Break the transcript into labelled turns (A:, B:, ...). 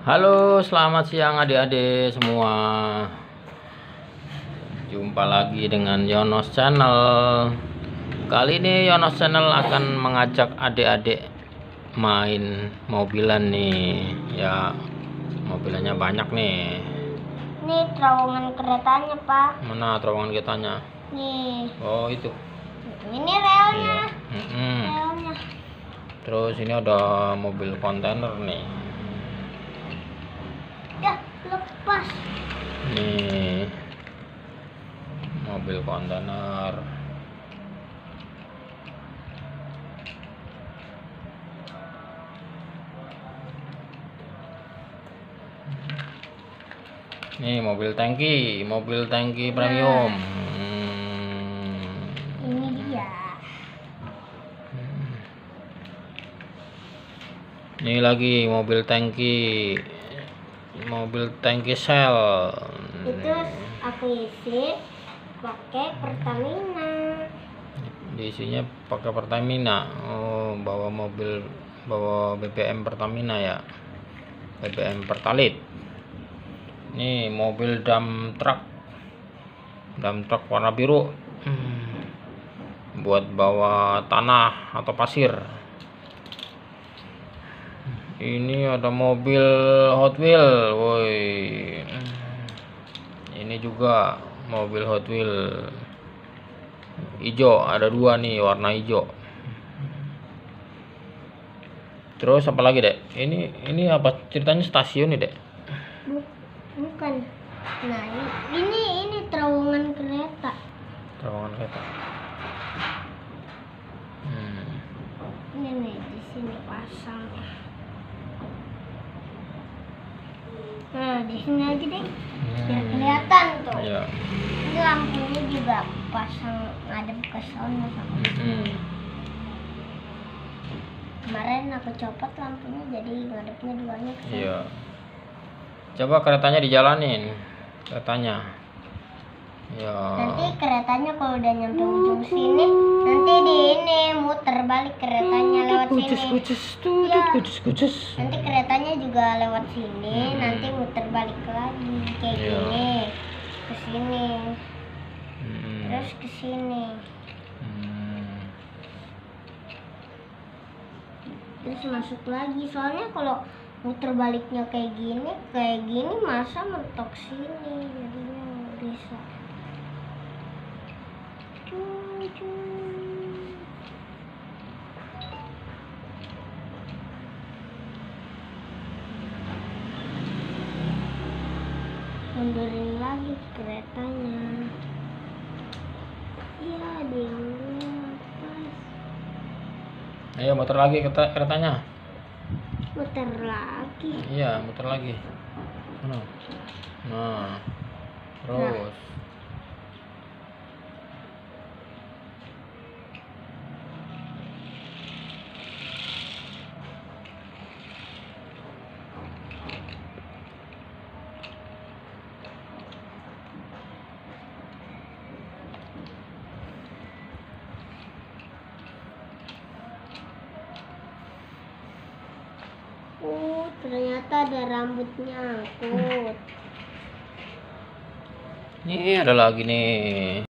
A: Halo, selamat siang adik-adik semua. Jumpa lagi dengan Yonos Channel. Kali ini Yonos Channel akan mengajak adik-adik main mobilan nih. Ya, mobilannya banyak nih.
B: Ini terowongan keretanya, Pak.
A: Mana terowongan kitanya?
B: Nih,
A: Oh, itu.
B: ini relnya.
A: Iya. Mm-mm.
B: Relnya.
A: Terus ini ada mobil kontainer nih.
B: Lepas.
A: Nih. Mobil kontainer. Nih mobil tangki, mobil tangki premium. Hmm.
B: Ini dia.
A: Ini lagi mobil tangki, mobil tangki Shell.
B: Itu aku isi pakai Pertamina.
A: Diisinya pakai Pertamina. Oh, bawa mobil, bawa BBM Pertamina ya. BBM Pertalite. Ini mobil dump truck, dump truck warna biru. Hmm. Buat bawa tanah atau pasir. Ini ada mobil Hot Wheel, woi. Ini juga mobil Hot Wheel hijau, ada dua nih warna hijau. Terus apa lagi dek? Ini ini apa ceritanya stasiun nih dek?
B: Bu- bukan. Nah, ini ini, ini terowongan kereta.
A: Terowongan kereta. Hmm.
B: Ini nih di sini pasang. Nah, di sini aja deh. Biar kelihatan tuh.
A: Ya.
B: Ini lampunya juga pasang ngadep ke sana sama.
A: Hmm.
B: Kemarin aku copot lampunya jadi ngadepnya duanya ke sana.
A: Iya. Coba keretanya dijalanin. Keretanya. Ya.
B: Nanti keretanya kalau udah nyampe ujung sini, nanti di ini muter balik keretanya lewat sini.
A: kucus tuh,
B: Iya.
A: Kucus kucus.
B: Nanti keretanya juga lewat sini, nanti muter balik lagi kayak
A: Iya.
B: gini. Ke sini,
A: Hmm.
B: terus ke sini.
A: Hmm.
B: Terus masuk lagi. Soalnya kalau muter baliknya kayak gini, kayak gini masa mentok sini jadinya bisa. Cuy, cuy. Mundurin lagi keretanya iya ada yang di atas
A: Ayo muter lagi kereta keretanya.
B: muter lagi
A: Iya, muter lagi. Mana? Nah. Terus.
B: Oh ternyata ada rambutnya angkut
A: Ini ada lagi nih.